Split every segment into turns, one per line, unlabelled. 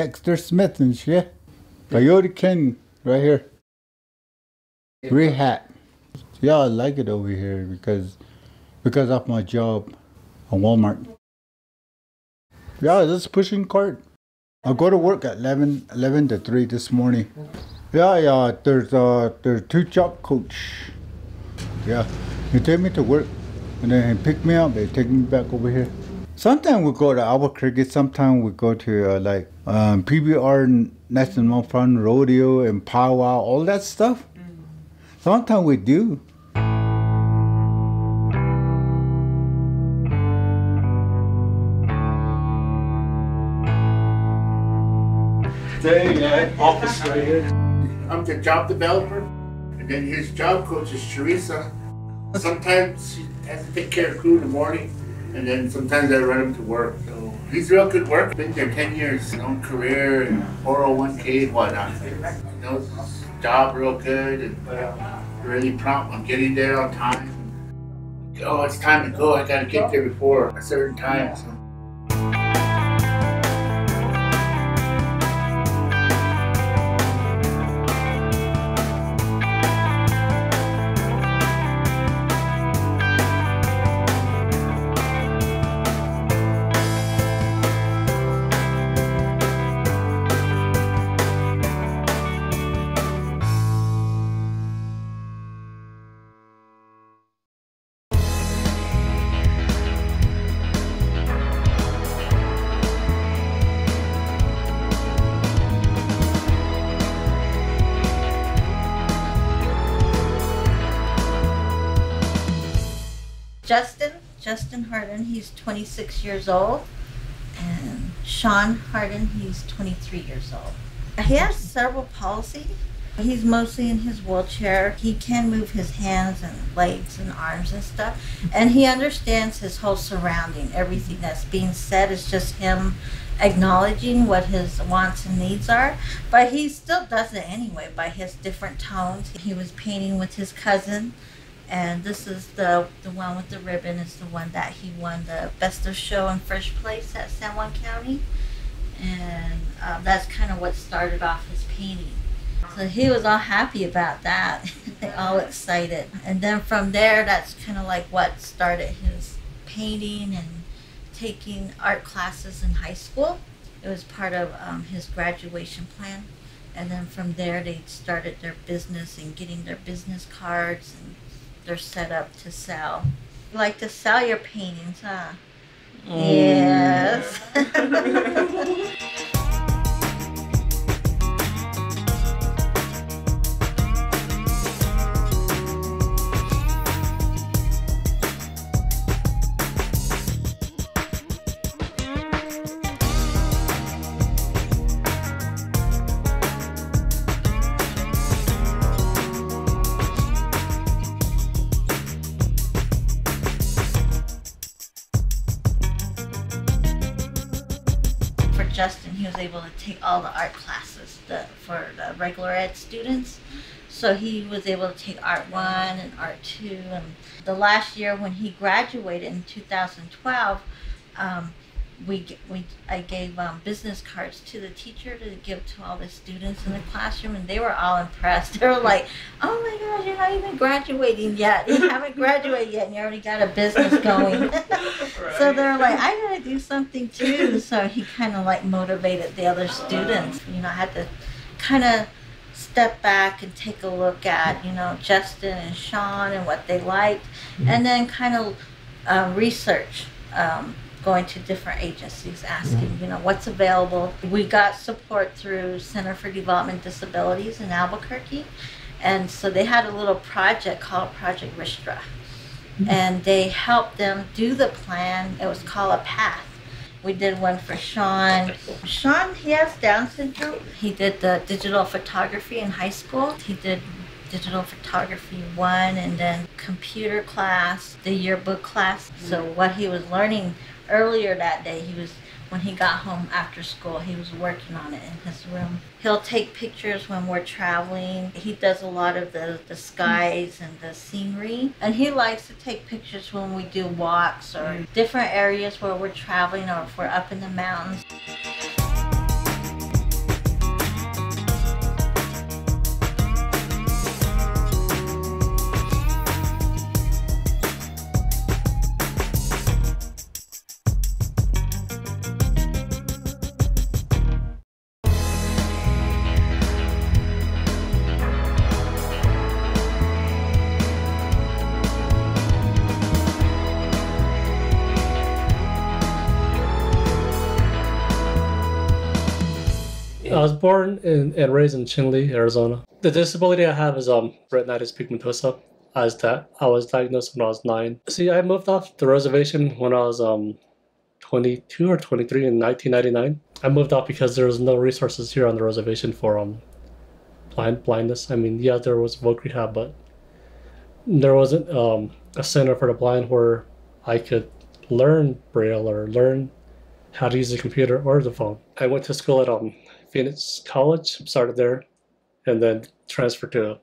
Dexter Smith and shit. Coyote King, right here. Red hat. Yeah, I like it over here because because of my job at Walmart. Yeah, this pushing cart. I go to work at 11, 11 to 3 this morning. Yeah, yeah, there's uh there's two job coach. Yeah, he take me to work and then he pick me up and take me back over here. Sometimes we go to Albuquerque, sometimes we go to uh, like um, PBR National Fun Rodeo and powwow, all that stuff. Sometimes we do.
There, yeah, office right here.
I'm the job developer, and then his job coach is Teresa. Sometimes she has to take care of crew in the morning, and then sometimes I run him to work. So he's real good work. Been there 10 years, own career and 401k and whatnot. Uh, he knows his job real good and really prompt on getting there on time. Oh, it's time to go. I gotta get there before a certain time. So.
Harden, he's 26 years old. And Sean Harden, he's 23 years old. He has cerebral palsy. He's mostly in his wheelchair. He can move his hands and legs and arms and stuff. And he understands his whole surrounding. Everything that's being said is just him acknowledging what his wants and needs are. But he still does it anyway by his different tones. He was painting with his cousin and this is the the one with the ribbon is the one that he won the best of show in first place at San Juan County, and uh, that's kind of what started off his painting. So he was all happy about that, all excited, and then from there, that's kind of like what started his painting and taking art classes in high school. It was part of um, his graduation plan. And then from there, they started their business and getting their business cards and they're set up to sell. You like to sell your paintings, huh? Oh. Yes. the art classes the, for the regular ed students. So he was able to take art one and art two. And the last year when he graduated in 2012, um, we, we I gave um, business cards to the teacher to give to all the students in the classroom, and they were all impressed. They were like, "Oh my gosh, you're not even graduating yet. You haven't graduated yet, and you already got a business going." So they're like, I gotta do something too. So he kind of like motivated the other students. You know, I had to kind of step back and take a look at, you know, Justin and Sean and what they liked, and then kind of uh, research. Um, going to different agencies asking you know what's available we got support through center for development disabilities in albuquerque and so they had a little project called project ristra mm-hmm. and they helped them do the plan. It was called a path. We did one for Sean. Sean, he has Down syndrome. He did the digital photography in high school. He did digital photography one and then computer class, the yearbook class. So what he was learning earlier that day, he was when he got home after school, he was working on it in his room. He'll take pictures when we're traveling. He does a lot of the, the skies and the scenery. And he likes to take pictures when we do walks or mm. different areas where we're traveling or if we're up in the mountains.
Was born in, and raised in Chinle, Arizona. The disability I have is um retinitis pigmentosa. Was, di- I was diagnosed when I was nine. See, I moved off the reservation when I was um 22 or 23 in 1999. I moved out because there was no resources here on the reservation for um blind blindness. I mean, yeah, there was voc rehab, but there wasn't um, a center for the blind where I could learn braille or learn how to use a computer or the phone. I went to school at um, Phoenix College, started there, and then transferred to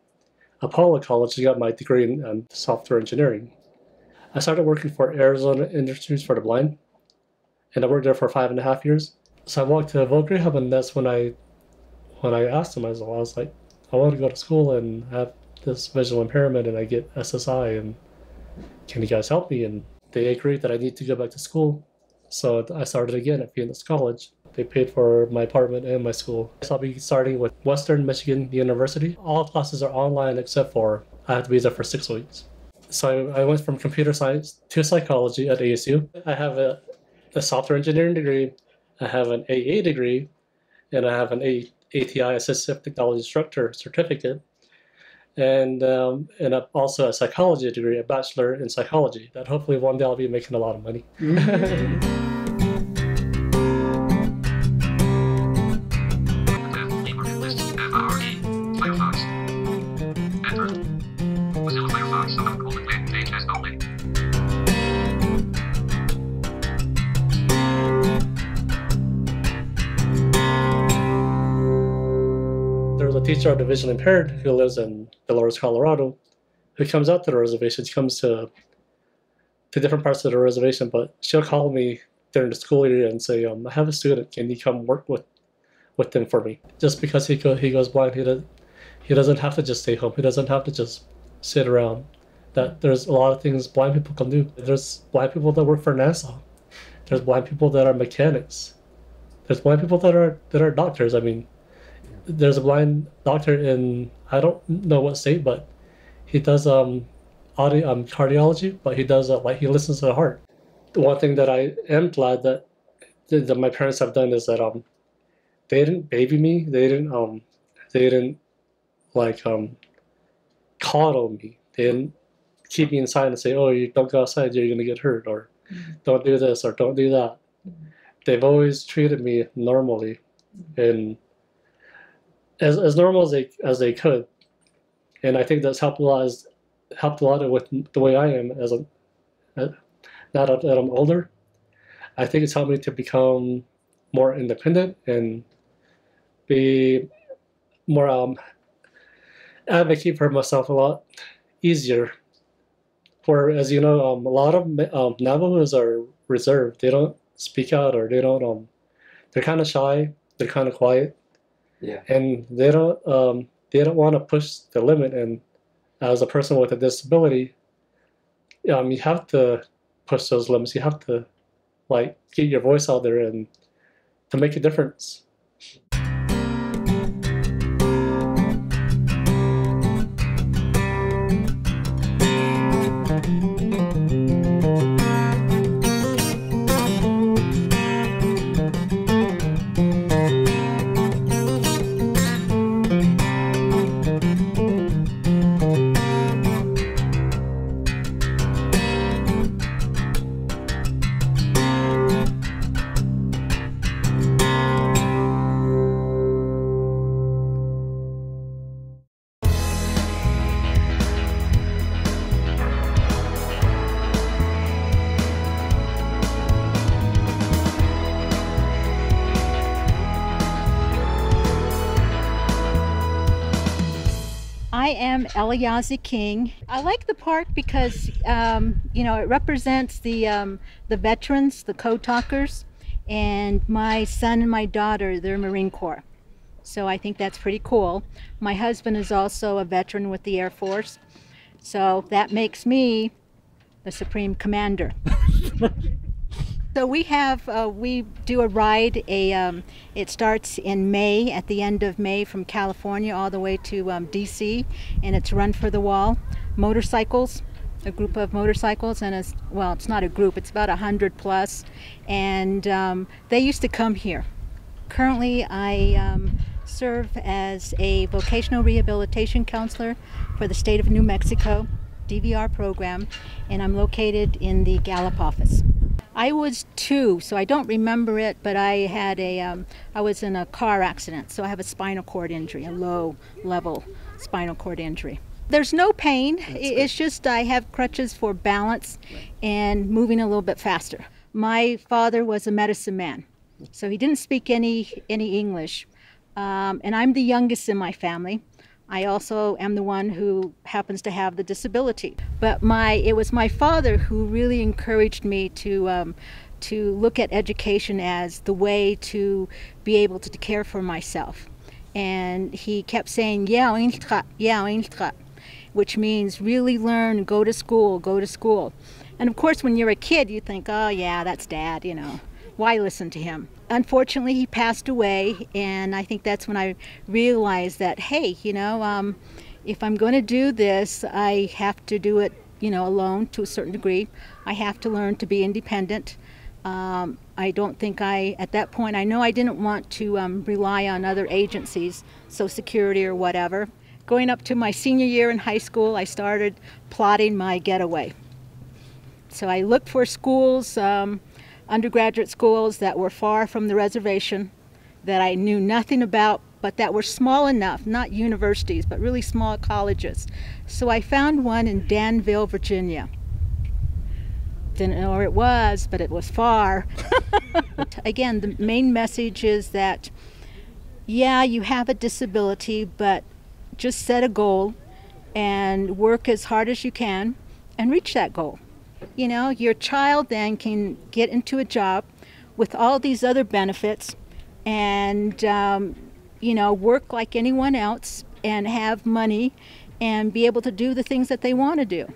Apollo College and got my degree in um, software engineering. I started working for Arizona Industries for the Blind, and I worked there for five and a half years. So I walked to voc rehab, and that's when I, when I asked them, I was, I was like, I want to go to school and have this visual impairment, and I get SSI, and can you guys help me? And they agreed that I need to go back to school. So I started again at Phoenix College. They paid for my apartment and my school. So I'll be starting with Western Michigan University. All classes are online except for I have to be there for six weeks. So I went from computer science to psychology at ASU. I have a, a software engineering degree, I have an AA degree, and I have an a, ATI Assistive Technology Instructor certificate and um, and also a psychology degree, a bachelor in psychology. That hopefully one day I'll be making a lot of money. There's a teacher of the visually impaired who lives in Dolores, Colorado, who comes out to the reservation. She comes to to different parts of the reservation, but she'll call me during the school year and say, um, "I have a student. Can you come work with with them for me?" Just because he go, he goes blind, he does he doesn't have to just stay home. He doesn't have to just sit around. That there's a lot of things blind people can do. There's blind people that work for NASA. There's blind people that are mechanics. There's blind people that are that are doctors. I mean, there's a blind doctor in I don't know what state, but he does um audio um cardiology, but he does uh, like he listens to the heart. The one thing that I am glad that that my parents have done is that um they didn't baby me. They didn't um they didn't like um coddle me. and keep me inside and say, "Oh, you don't go outside, you're gonna get hurt," or mm-hmm. "Don't do this," or "Don't do that." Mm-hmm. They've always treated me normally, mm-hmm. and as, as normal as they as they could, and I think that's helped a lot. As, helped a lot with the way I am as a uh, now that I'm older. I think it's helped me to become more independent and be more um, advocate for myself a lot easier. For as you know, um, a lot of um, Navajos are reserved. They don't speak out or they don't. Um, they're kind of shy. They're kind of quiet.
Yeah.
And they don't. Um, they don't want to push the limit. And as a person with a disability, um, you have to push those limits. You have to like get your voice out there and to make a difference.
Eliyazi King. I like the park because um, you know it represents the um, the veterans, the code talkers, and my son and my daughter. They're Marine Corps, so I think that's pretty cool. My husband is also a veteran with the Air Force, so that makes me the supreme commander. So we have uh, we do a ride. A um, it starts in May at the end of May from California all the way to um, D.C. and it's Run for the Wall. Motorcycles, a group of motorcycles, and it's well, it's not a group. It's about a hundred plus, and um, they used to come here Currently, I um, serve as a vocational rehabilitation counselor for the state of New Mexico DVR program, and I'm located in the Gallup office. I was two, so I don't remember it, but I had a, um, I was in a car accident, so I have a spinal cord injury, a low level spinal cord injury. There's no pain. it's just I have crutches for balance and moving a little bit faster. My father was a medicine man, so he didn't speak any any English, um, and I'm the youngest in my family. I also am the one who happens to have the disability. But my it was my father who really encouraged me to um, to look at education as the way to be able to care for myself. And he kept saying, yeah, yeah, which means really learn, go to school, go to school. And of course, when you're a kid, you think, oh, yeah, that's dad, you know why listen to him? Unfortunately, he passed away, and I think that's when I realized that, hey, you know, um, if I'm going to do this, I have to do it, you know, alone to a certain degree. I have to learn to be independent. Um, I don't think I, at that point, I know I didn't want to um, rely on other agencies, so Security or whatever. Going up to my senior year in high school, I started plotting my getaway. So I looked for schools. Undergraduate schools that were far from the reservation that I knew nothing about, but that were small enough, not universities, but really small colleges. So I found one in Danville, Virginia. Didn't know where it was, but it was far. Again, the main message is that, yeah, you have a disability, but just set a goal and work as hard as you can and reach that goal. You know, your child then can get into a job with all these other benefits and, um, you know, work like anyone else and have money and be able to do the things that they want to do.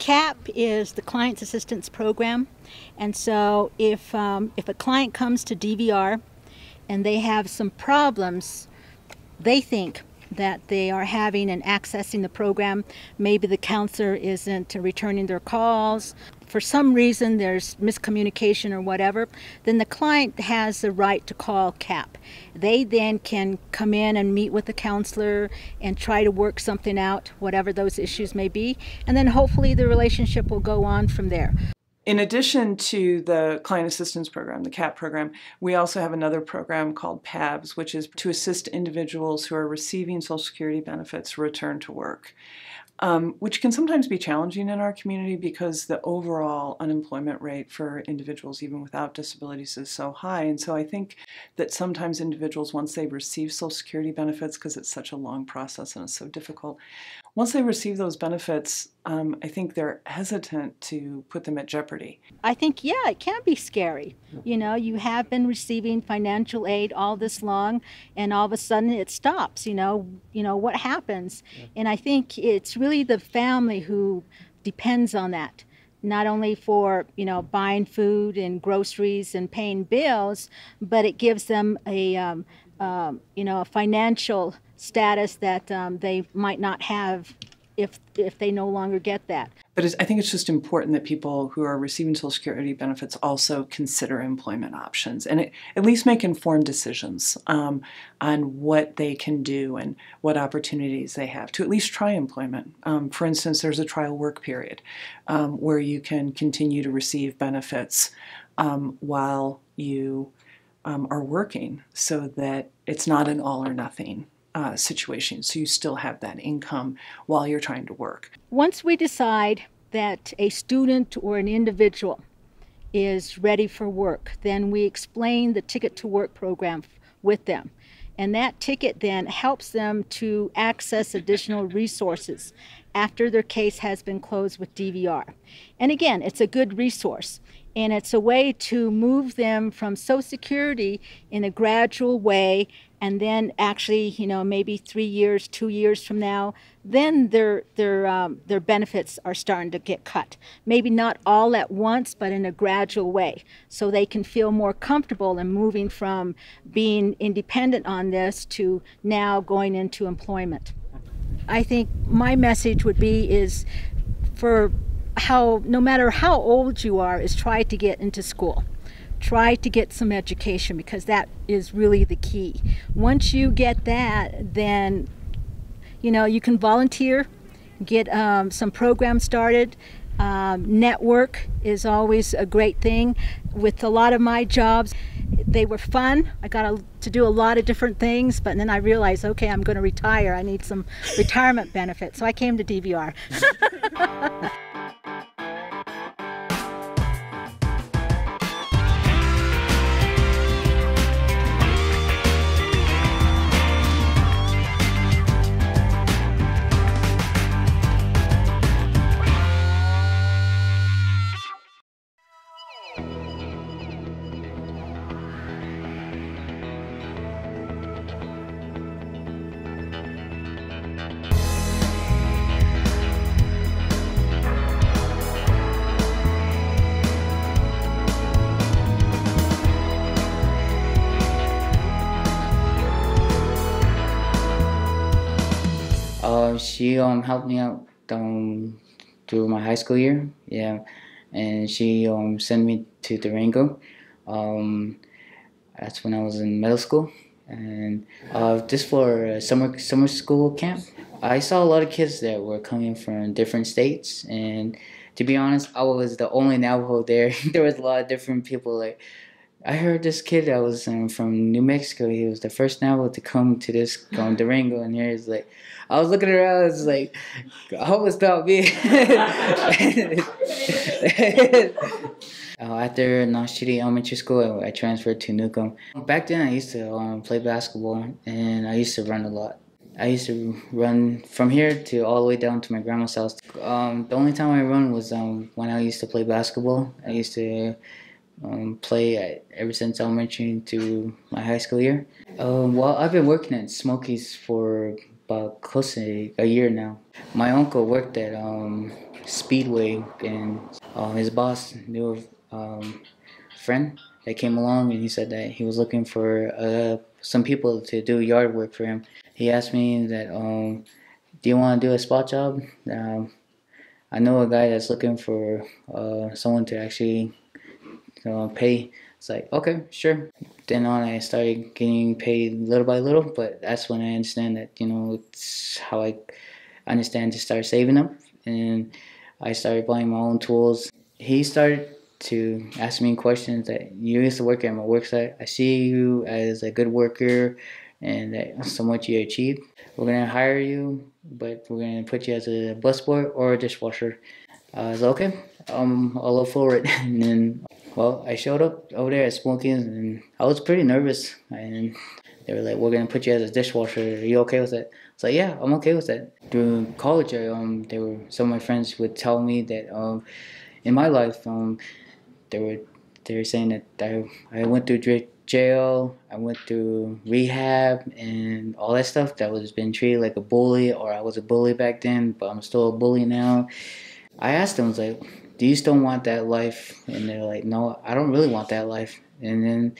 CAP is the Client's Assistance Program. And so if, um, if a client comes to DVR and they have some problems, they think that they are having and accessing the program. Maybe the counselor isn't returning their calls. For some reason, there's miscommunication or whatever, then the client has the right to call CAP. They then can come in and meet with the counselor and try to work something out, whatever those issues may be, and then hopefully the relationship will go on from there.
In addition to the Client Assistance Program, the CAP program, we also have another program called PABSS, which is to assist individuals who are receiving Social Security benefits return to work um, which can sometimes be challenging in our community because the overall unemployment rate for individuals, even without disabilities, is so high. And so I think that sometimes individuals, once they receive Social Security benefits, because it's such a long process and it's so difficult, once they receive those benefits, um, I think they're hesitant to put them at jeopardy.
I think, yeah, it can be scary. You know, you have been receiving financial aid all this long, and all of a sudden it stops. You know, you know what happens, and I think it's really the family who depends on that not only for you know buying food and groceries and paying bills, but it gives them a um, um, you know a financial status that um, they might not have if if they no longer get that.
But I think it's just important that people who are receiving Social Security benefits also consider employment options and it, at least make informed decisions um, on what they can do and what opportunities they have to at least try employment. Um, for instance, there's a trial work period um, where you can continue to receive benefits um, while you um, are working so that it's not an all or nothing uh, situation. So you still have that income while you're trying to work.
Once we decide that a student or an individual is ready for work, then we explain the Ticket to Work program with them. And that ticket then helps them to access additional resources after their case has been closed with DVR. And again, it's a good resource. And it's a way to move them from Social Security in a gradual way and then actually, you know, maybe three years, two years from now, then their their um, their benefits are starting to get cut. Maybe not all at once, but in a gradual way, so they can feel more comfortable in moving from being independent on this to now going into employment. I think my message would be is for how no matter how old you are, is try to get into school try to get some education because that is really the key. Once you get that, then you know you can volunteer, get um, some programs started. Um, network is always a great thing. With a lot of my jobs, they were fun. I got a, to do a lot of different things, but then I realized, okay, I'm going to retire. I need some retirement benefits, so I came to DVR.
she um helped me out um through my high school year, yeah, and she um sent me to Durango. Um, that's when I was in middle school, and uh, just for summer summer school camp. I saw a lot of kids that were coming from different states, and to be honest, I was the only Navajo there. there was a lot of different people like I heard this kid that was um, from New Mexico. He was the first Navajo to come to this um, Durango, and here's like, I was looking around. I was like, I hope it's not me. uh, after Naschitti Elementary School, I, I, transferred to Newcomb. Back then, I used to um, play basketball, and I used to run a lot. I used to run from here to all the way down to my grandma's house. Um, the only time I run was um, when I used to play basketball. I used to um, play at, ever since elementary to my high school year. Um, well, I've been working at Smokies for about close to a year now. My uncle worked at um, Speedway, and uh, his boss knew a um, friend that came along, and he said that he was looking for uh, some people to do yard work for him. He asked me that, um, "Do you want to do a spot job?" Um, I know a guy that's looking for uh, someone to actually you know, pay. It's like, okay, sure. Then on, I started getting paid little by little, but that's when I understand that, you know, it's how I understand to start saving up. And I started buying my own tools. He started to ask me questions that you used to work at my work site. I see you as a good worker and that somewhat you achieved. We're gonna hire you, but we're gonna put you as a busboy or a dishwasher. Uh, I was like, okay, um, I'll look forward. and then well, I showed up over there at Smokey's and I was pretty nervous. And they were like, "We're gonna put you as a dishwasher. Are you okay with it?" It's like, "Yeah, I'm okay with that." During college, I, um, they were some of my friends would tell me that um, in my life, um, they were they were saying that I I went through jail, I went through rehab, and all that stuff. That was been treated like a bully, or I was a bully back then, but I'm still a bully now. I asked them, I was like, do you still want that life? And they're like, no, I don't really want that life. And then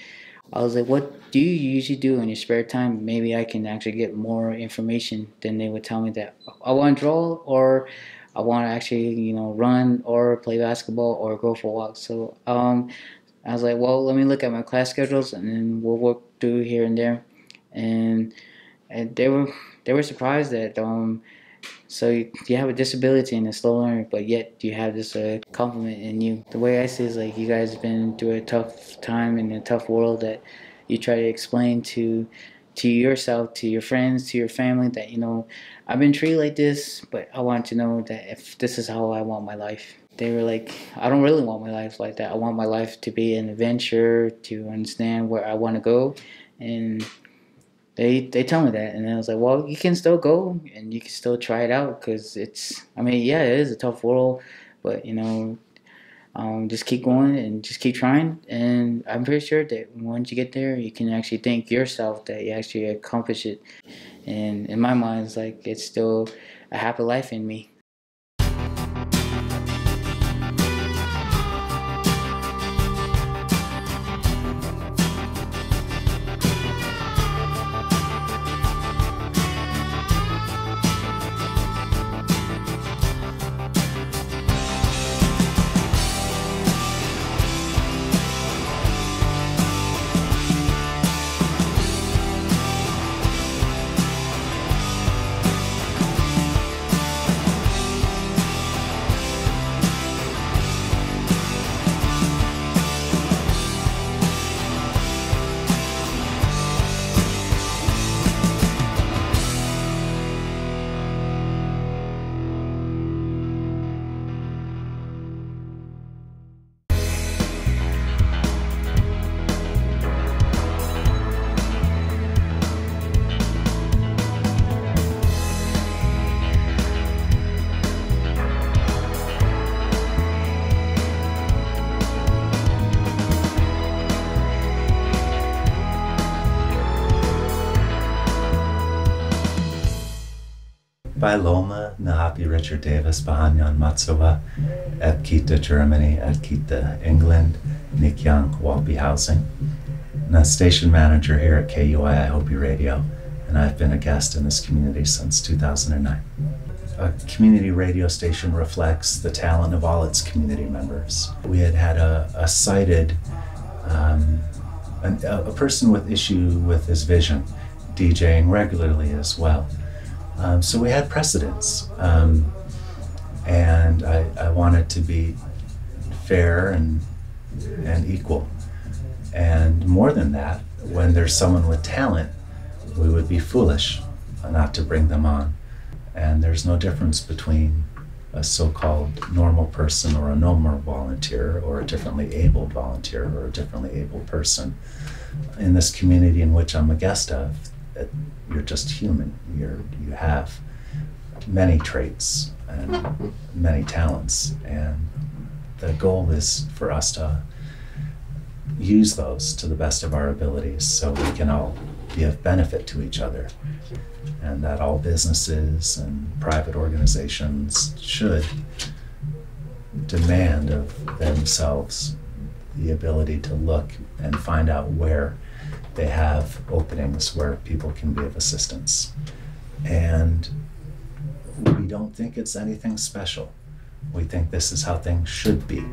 I was like, what do you usually do in your spare time? Maybe I can actually get more information. Then they would tell me that I want to draw or I want to actually, you know, run or play basketball or go for walks. So um, I was like, well, let me look at my class schedules and then we'll work through here and there. And, and they were they were surprised that um, so you, you have a disability and a slow learner, but yet you have this uh, compliment in you. The way I see it is like you guys have been through a tough time in a tough world that you try to explain to to yourself, to your friends, to your family that you know I've been treated like this, but I want to know that if this is how I want my life. They were like, I don't really want my life like that. I want my life to be an adventure, to understand where I want to go, and they they tell me that, and I was like, well, you can still go and you can still try it out because it's. I mean, yeah, it is a tough world, but you know, um, just keep going and just keep trying. And I'm pretty sure that once you get there, you can actually thank yourself that you actually accomplished it. And in my mind, it's like it's still a happy life in me.
Loma, Nahapi Richard Davis, Bahanyan Matsuwa, at Kita, Germany, at Kita, England, Nick Young, Walpi Housing. I'm a station manager here at KUYI Hopi Radio, and I've been a guest in this community since 2009. A community radio station reflects the talent of all its community members. We had had a, a sighted, um, a person with issue with his vision, DJing regularly as well. Um, so we had precedents. Um, and I, I wanted to be fair and, and equal. And more than that, when there's someone with talent, we would be foolish not to bring them on. And there's no difference between a so called normal person or a normal volunteer or a differently abled volunteer or a differently abled person. In this community in which I'm a guest of, you're just human. You're you have many traits and many talents, and the goal is for us to use those to the best of our abilities, so we can all be of benefit to each other, and that all businesses and private organizations should demand of themselves the ability to look and find out where they have openings where people can be of assistance. And we don't think it's anything special. We think this is how things should be.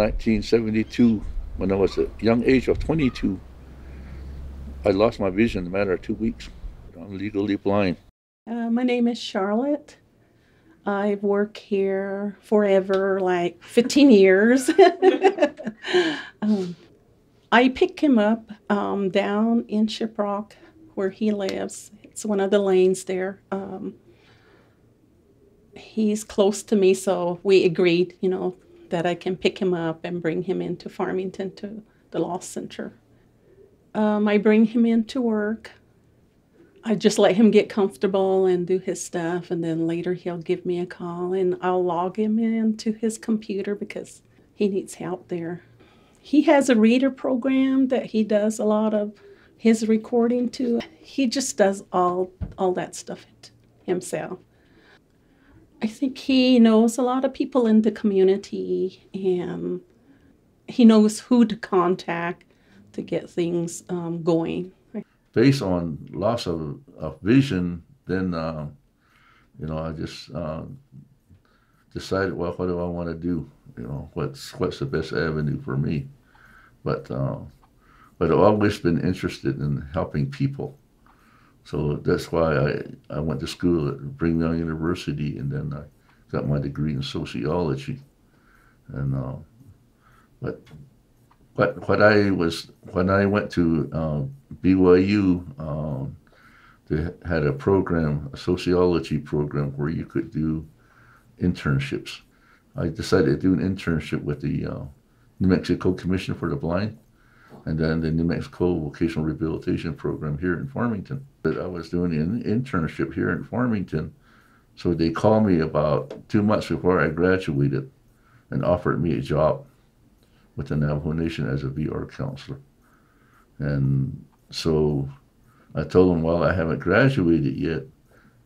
1972, when I was a young age of 22, I lost my vision in a matter of two weeks. I'm legally blind.
Uh, my name is Charlotte. I've worked here forever, like 15 years. um, I pick him up um, down in Shiprock where he lives. It's one of the lanes there. Um, he's close to me, so we agreed, you know, that I can pick him up and bring him into Farmington to the law Center. Um, I bring him into work. I just let him get comfortable and do his stuff, and then later he'll give me a call and I'll log him into his computer because he needs help there. He has a reader program that he does a lot of his recording to. He just does all all that stuff himself. I think he knows a lot of people in the community and he knows who to contact to get things um, going.
Based on loss of, of vision, then, uh, you know, I just uh, decided, well, what do I want to do? You know, what's what's the best avenue for me? But uh, but I've always been interested in helping people. So that's why I, I went to school at Brigham Young University and then I got my degree in sociology. And uh, but what what I was when I went to uh, BYU, um, they had a program, a sociology program where you could do internships. I decided to do an internship with the uh, New Mexico Commission for the Blind and then the New Mexico Vocational Rehabilitation Program here in Farmington. But I was doing an internship here in Farmington, so they called me about two months before I graduated and offered me a job with the Navajo Nation as a VR counselor. And so I told them, well, I haven't graduated yet.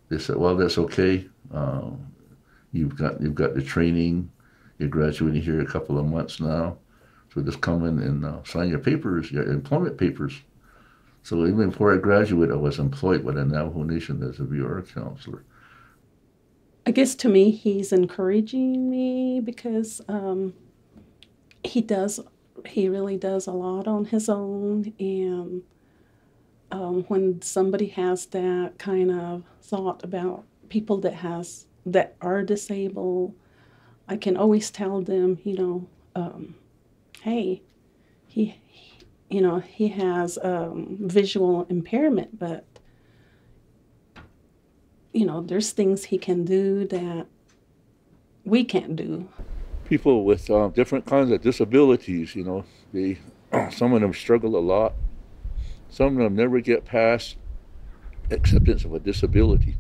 They said, well, that's okay. Uh, you've got you've got the training. You're graduating here a couple of months now. So just come in and uh, sign your papers, your employment papers. So even before I graduated, I was employed with the Navajo Nation as a VR counselor.
I guess to me, he's encouraging me because um, he does, he really does a lot on his own. And um, when somebody has that kind of thought about people that has that are disabled, I can always tell them, you know, um, hey, he, you know, he has um, visual impairment, but you know, there's things he can do that we can't do.
People with uh, different kinds of disabilities, you know, they some of them struggle a lot. Some of them never get past acceptance of a disability.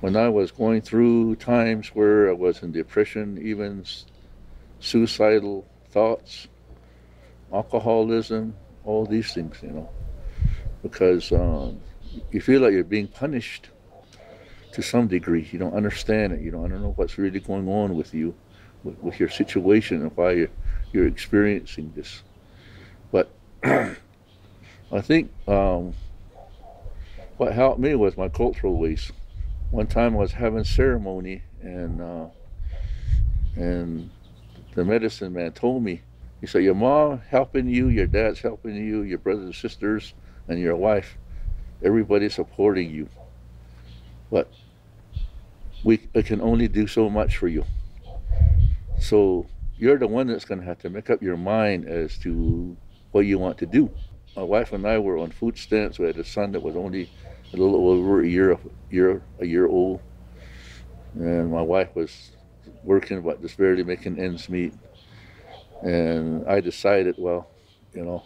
When I was going through times where I was in depression, even suicidal thoughts, alcoholism, all these things, you know, because um, you feel like you're being punished to some degree. You don't understand it. You don't, I don't know what's really going on with you, with, with your situation, and why you're, you're experiencing this. But I think um, what helped me was my cultural ways. One time I was having ceremony, and uh, and the medicine man told me he said, Your mom helping you, your dad's helping you, your brothers and sisters, and your wife, everybody's supporting you. But we can only do so much for you. So you're the one that's going to have to make up your mind as to what you want to do. My wife and I were on food stamps. We had a son that was only a little over a year, year a year old, and my wife was working but just barely making ends meet. And I decided, well, you know,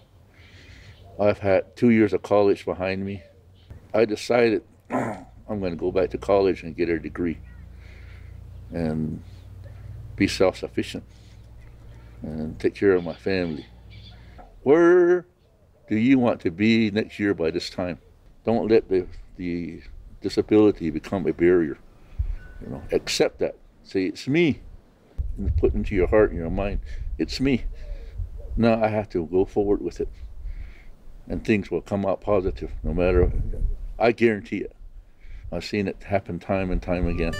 I've had two years of college behind me. I decided I'm going to go back to college and get a degree and be self sufficient and take care of my family. Where do you want to be next year by this time? Don't let the, the disability become a barrier. You know, accept that. Say, it's me. Put into your heart and your mind, it's me. Now I have to go forward with it. And things will come out positive no matter, I guarantee it. I've seen it happen time and time again.